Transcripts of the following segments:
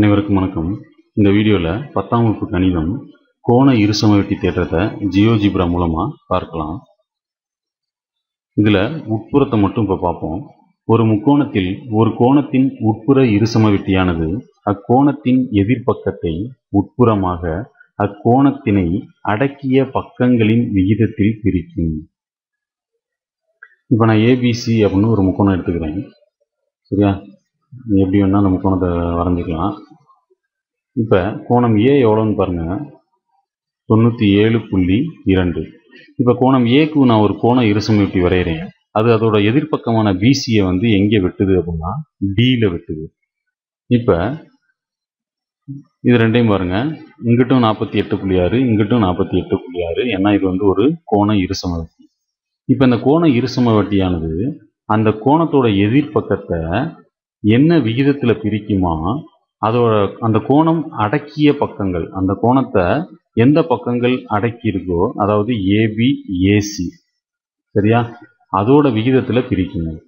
அனைவருக்கும் வணக்கம். இந்த வீடியோவில் பத்தாம் வகுப்பு கணிதம் கோண இருசமவெட்டி தேற்றத்தை ஜியோஜிப்ரா மூலமாக பார்க்கலாம். இதில் உட்புறத்தை மட்டும் இப்போ பார்ப்போம். ஒரு முக்கோணத்தில் ஒரு கோணத்தின் உட்புற இருசமவெட்டியானது அக்கோணத்தின் எதிர்ப்பக்கத்தை உட்புறமாக அக்கோணத்தினை அடக்கிய பக்கங்களின் விகிதத்தில் பிரிக்கும். இப்போ நான் ஏபிசி அப்படின்னு ஒரு முக்கோணம் எடுத்துக்கிறேன். சரியா? எப்படி வேணால் நம்ம கோணத்தை வரைஞ்சிக்கலாம். இப்போ கோணம் ஏ எவ்வளோன்னு பாருங்கள் தொண்ணூற்றி ஏழு புள்ளி இரண்டு. இப்போ கோணம் ஏக்கு நான் ஒரு கோண இருசமவெட்டி வரைகிறேன். அது அதோட எதிர்ப்பக்கமான பிசியை வந்து எங்கே வெட்டுது அப்படின்னா டியில் வெட்டுது. இப்போ இது ரெண்டையும் பாருங்க. இங்கிட்டும் நாற்பத்தி எட்டு புள்ளி ஆறு இங்கிட்டும் நாற்பத்தி எட்டு புள்ளி ஆறு. ஏன்னா இது வந்து ஒரு கோண இருசமவெட்டி. இப்போ இந்த கோண இருசமவெட்டியானது அந்த கோணத்தோட எதிர்ப்பக்கத்தை என்ன விகிதத்தில் பிரிக்குமா அதோட அந்த கோணம் அடக்கிய பக்கங்கள் அந்த கோணத்தை எந்த பக்கங்கள் அடக்கி இருக்கோ அதாவது ஏபி ஏசி சரியா? அதோட விகிதத்தில் பிரிக்கணும்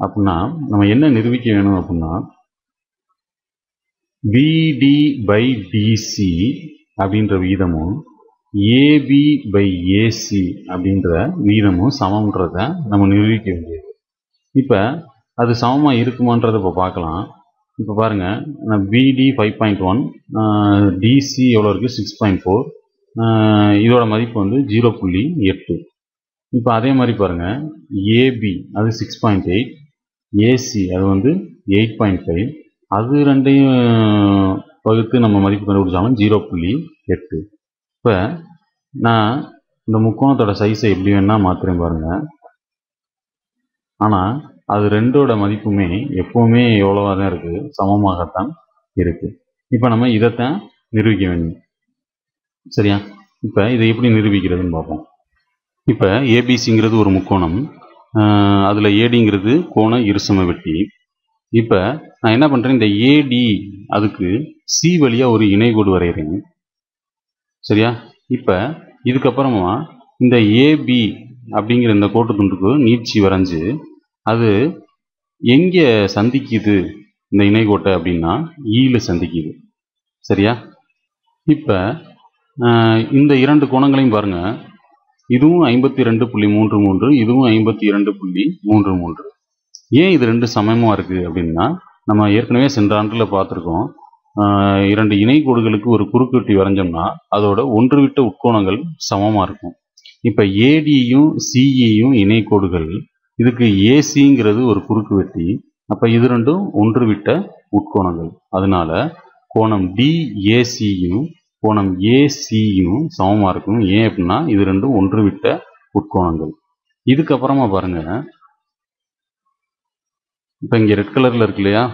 அப்படின்னா நம்ம என்ன நிரூபிக்க வேணும் அப்படின்னா பிடி பை பிசி அப்படின்ற விகிதமும் ஏபி பை ஏசி அப்படின்ற விகிதமும் சமம்ன்றத நம்ம நிரூபிக்க வேண்டியது. இப்போ அது சமமாக இருக்குமான்றதை இப்போ பார்க்கலாம் இப்போ பாருங்கள் நான் பிடி ஃபைவ் பாயிண்ட் ஒன் டிசி எவ்வளோ இருக்குது சிக்ஸ் பாயிண்ட் ஃபோர் இதோட மதிப்பு வந்து ஜீரோ புள்ளி எட்டு. இப்போ அதே மாதிரி பாருங்கள் ஏபி அது சிக்ஸ் பாயிண்ட் எயிட் ஏசி அது வந்து எயிட் பாயிண்ட் ஃபைவ் அது ரெண்டையும் வகுத்து நம்ம மதிப்பு கண்டுபிடிச்சாலும் ஜீரோ புள்ளி எட்டு. இப்போ நான் இந்த முக்கோணத்தோட சைஸை எப்படி வேணால் மாற்றுறேன் பாருங்கள் ஆனால் அது ரெண்டோட மதிப்புமே எப்போவுமே எவ்வளோவா தான் இருக்குது சமமாகத்தான் இருக்குது இப்போ நம்ம இதைத்தான் நிரூபிக்க வேண்டும். சரியா? இப்போ இதை எப்படி நிரூபிக்கிறதுன்னு பார்ப்போம். இப்போ ஏபிசிங்கிறது ஒரு முக்கோணம். அதில் ஏடிங்கிறது கோண இருசம வெட்டி. இப்போ நான் என்ன பண்ணுறேன் இந்த ஏடி அதுக்கு சி வழியாக ஒரு இணைகோடு வரைகிறேன். சரியா? இப்போ இதுக்கப்புறமா இந்த ஏபி அப்படிங்கிற இந்த கோட்டு துண்டுக்கு நீட்சி வரைஞ்சி அது எங்கே சந்திக்குது இந்த இணைகோட்டை அப்படின்னா ஈல சந்திக்குது. சரியா? இப்போ இந்த இரண்டு கோணங்களையும் பாருங்க. இதுவும் ஐம்பத்தி ரெண்டு புள்ளி மூன்று மூன்று இதுவும் ஐம்பத்தி இரண்டு புள்ளி மூன்று மூன்று. ஏன் இது ரெண்டு சமயமாக இருக்குது அப்படின்னா நம்ம ஏற்கனவே சென்ற ஆண்டில் பார்த்துருக்கோம். இரண்டு இணைகோடுகளுக்கு ஒரு குறுக்குவெட்டி வரைஞ்சோம்னா அதோட ஒன்று விட்ட உட்கோணங்கள் சமமாக இருக்கும். இப்போ ஏடியும் சிஇயும் இணைகோடுகள் இதுக்கு ஏசிங்கிறது ஒரு குறுக்கு வெட்டி. அப்போ இது ரெண்டும் ஒன்று விட்ட உட்கோணங்கள். அதனால கோணம் டிஏசியும் கோணம் ஏசியும் சமமாக இருக்கும் ஏன் அப்படின்னா இது ரெண்டும் ஒன்று விட்ட உட்கோணங்கள். இதுக்கப்புறமா பாருங்க. இப்போ இங்கே ரெட் கலரில் இருக்கு இல்லையா?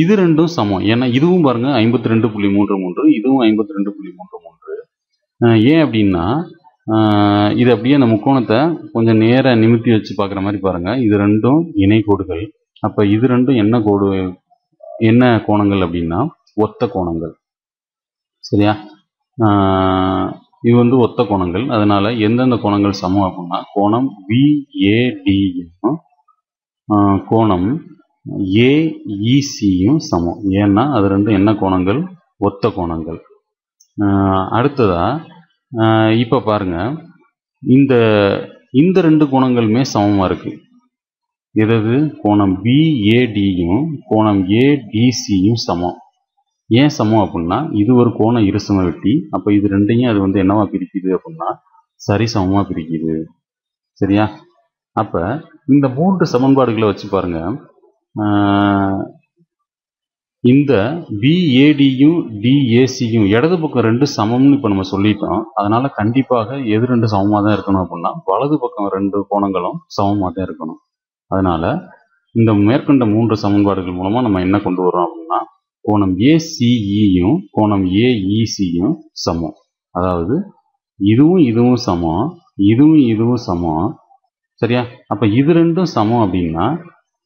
இது ரெண்டும் சமம். ஏன்னா இதுவும் பாருங்க ஐம்பத்தி ரெண்டு புள்ளி மூன்று மூன்று இதுவும் ஐம்பத்தி ரெண்டு புள்ளி மூன்று மூன்று. ஏன் அப்படின்னா இது அப்படியே அந்த முக்கோணத்தை கொஞ்சம் நேராக நிமித்தி வச்சு பார்க்குற மாதிரி பாருங்கள் இது ரெண்டும் இணை கோடுகள். அப்போ இது ரெண்டும் என்ன கோடு என்ன கோணங்கள் அப்படின்னா ஒத்த கோணங்கள். சரியா? இது வந்து ஒத்த கோணங்கள். அதனால எந்தெந்த கோணங்கள் சமம் அப்படின்னா கோணம் விஏடியும் கோணம் ஏஇசியும் சமம். ஏன்னா அது ரெண்டும் என்ன கோணங்கள்? ஒத்த கோணங்கள். அடுத்ததாக இப்போ பாருங்க. இந்த இந்த ரெண்டு கோணங்களுமே சமமாக இருக்குது எதாவது கோணம் பிஏடியும் கோணம் ஏடிசியும் சமம். ஏன் சமம் அப்படின்னா இது ஒரு கோண இருசம வெட்டி அப்போ இது ரெண்டையும் அது வந்து என்னவா பிரிக்குது அப்படின்னா சரி சமமாக பிரிக்குது. சரியா? அப்போ இந்த மூன்று சமன்பாடுகளை வச்சு பாருங்க. இந்த பிஏடியும் டிஏசியும் இடது பக்கம் ரெண்டு சமம்னு இப்போ நம்ம சொல்லிட்டோம். அதனால கண்டிப்பாக எது ரெண்டு சமமாக தான் இருக்கணும் அப்படின்னா வலது பக்கம் ரெண்டு கோணங்களும் சமமாக தான் இருக்கணும். அதனால இந்த மேற்கொண்ட மூன்று சமன்பாடுகள் மூலமாக நம்ம என்ன கொண்டு வரோம் அப்படின்னா கோணம் ஏசிஇயும் கோணம் ஏஇசியும் சமம். அதாவது இதுவும் இதுவும் சமம் இதுவும் இதுவும் சமம். சரியா? அப்போ இது ரெண்டும் சமம் அப்படின்னா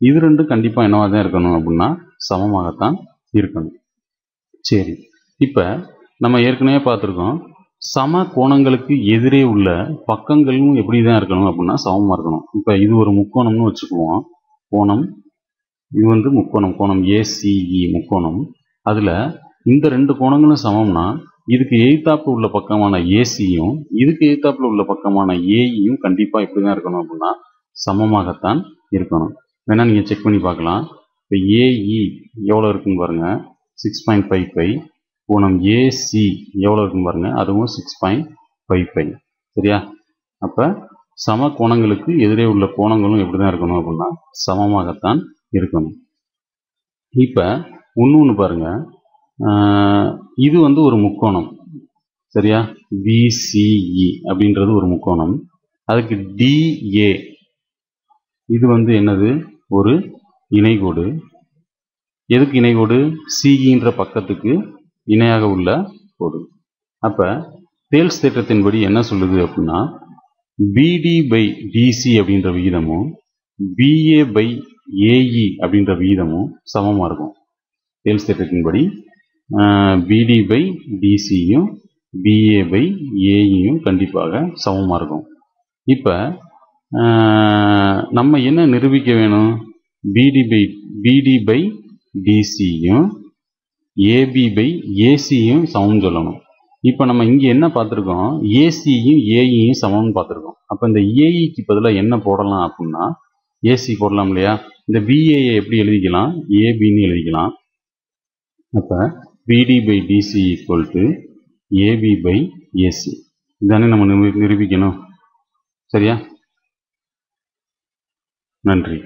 இது ரெண்டும் கண்டிப்பாக என்னவாக தான் இருக்கணும் அப்படின்னா சமமாகத்தான் இருக்கணும். சரி. இப்போ நம்ம ஏற்கனவே பார்த்துருக்கோம் சம கோணங்களுக்கு எதிரே உள்ள பக்கங்களும் எப்படி தான் இருக்கணும் அப்படின்னா சமமாக இருக்கணும். இப்போ இது ஒரு முக்கோணம்னு வச்சுக்குவோம். கோணம் இது வந்து முக்கோணம் கோணம் ஏசிஇ e முக்கோணம். அதில் இந்த ரெண்டு கோணங்களும் சமம்னா இதுக்கு எய்த்தாப்புல உள்ள பக்கமான ஏசியும் இதுக்கு எய்த்தாப்புல உள்ள பக்கமான ஏஇயும் e கண்டிப்பாக இப்படி தான் இருக்கணும் அப்படின்னா சமமாகத்தான் இருக்கணும். வேணால் நீங்கள் செக் பண்ணி பார்க்கலாம். இப்போ ஏஇ எவ்வளோ இருக்குன்னு பாருங்க. சிக்ஸ் பாயிண்ட் ஃபைவ் ஃபைவ் கோணம் ஏசி எவ்வளோ இருக்குன்னு பாருங்க. அதுவும் சிக்ஸ் பாயிண்ட் ஃபைவ் ஃபைவ் சரியா? அப்போ சம கோணங்களுக்கு எதிரே உள்ள கோணங்களும் எப்படி தான் இருக்கணும் அப்படின்னா சமமாகத்தான் இருக்கணும். இப்போ ஒன்று பாருங்க. இது வந்து ஒரு முக்கோணம். சரியா? பிசிஇ அப்படின்றது ஒரு முக்கோணம். அதுக்கு டிஏ இது வந்து என்னது? ஒரு இணைகோடு. எதுக்கு இணைகோடு? சிஇன்ற பக்கத்துக்கு இணையாக உள்ள கோடு. அப்போ தேல்ஸ் தேற்றத்தின்படி என்ன சொல்லுது அப்படின்னா பிடி பை டிசி அப்படின்ற விகிதமும் பிஏ பை ஏஇ அப்படின்ற விகிதமும் சமமாக இருக்கும். தேல்ஸ் தேற்றத்தின்படி பிடி பை டிசியும் பிஏ பை ஏஇயும் கண்டிப்பாக சமமாக இருக்கும். இப்போ நம்ம என்ன நிரூபிக்க வேணும்? பிடி பை பிடி பை டிசியும் ஏபி பை ஏசியும் சமம் சொல்லணும். இப்போ நம்ம இங்கே என்ன பார்த்துருக்கோம்? ஏசியும் ஏஇயும் சமம்னு பார்த்துருக்கோம். அப்போ இந்த ஏஇக்கு பதிலாக என்ன போடலாம் அப்படின்னா ஏசி போடலாம் இல்லையா? இந்த பிஏயை எப்படி எழுதிக்கலாம்? ஏபின்னு எழுதிக்கலாம். அப்போ B D by D C equal to A B by A C இதானே நம்ம நிரூபிக்கணும். சரியா? நன்றி.